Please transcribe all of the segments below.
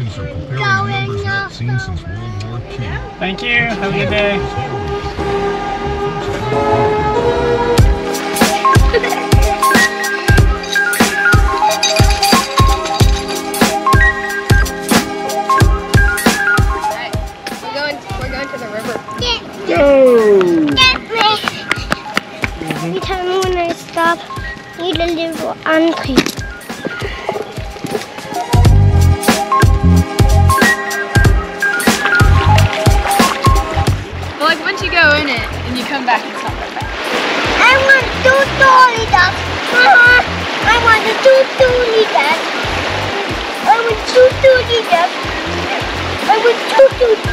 Americans are preparing numbers not seen since World War II. Thank you. Have a good day. Alright, I want two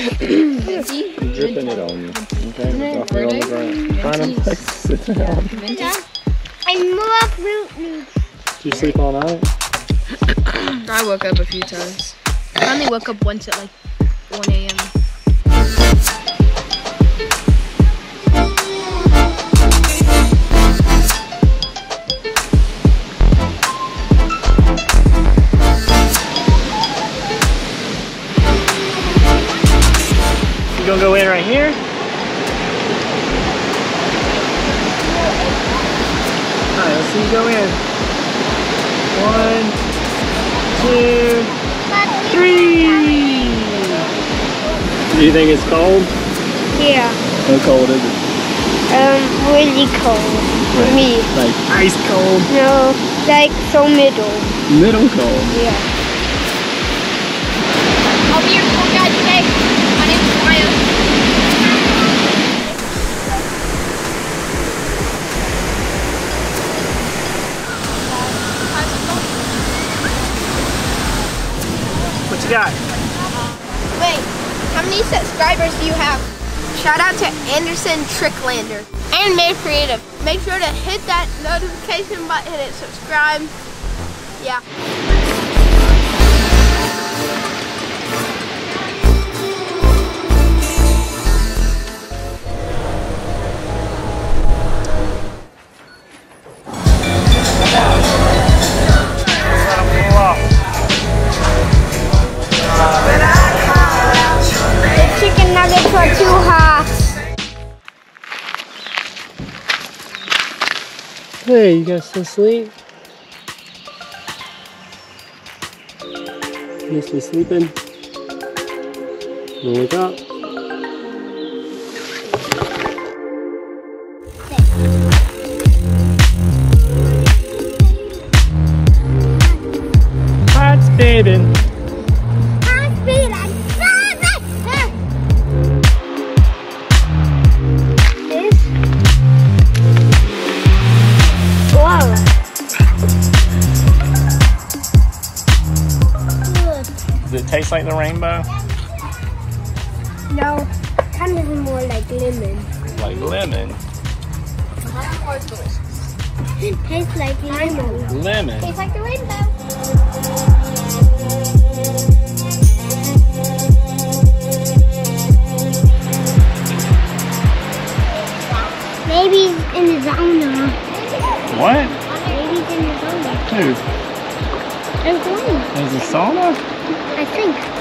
Dripping it on you. Okay, drop it on the ground. Find a place to sit down. I love Froot Loops. Did you sleep all night? I woke up a few times. I only woke up once at like 1 a.m. You gonna go in right here? Alright, let's see you go in. One, two, three. Do you think it's cold? Yeah, How cold is it? um, really cold for me. Like ice cold, No, like so middle. middle cold. Yeah. I'll be your tour guide What you got? Wait, how many subscribers do you have? Shout out to Anderson Tricklander and Made Creative. Make sure to hit that notification button and subscribe. Yeah. Hey, you guys still sleep? You still sleeping? Wanna Wake up. Hot bathing. Does it taste like the rainbow? No, kind of more like lemon. Like lemon. It tastes like lemon. Lemon. Tastes like the rainbow. Maybe in the sauna. What? Maybe in the sauna. Dude, Going. there's a sauna? I think.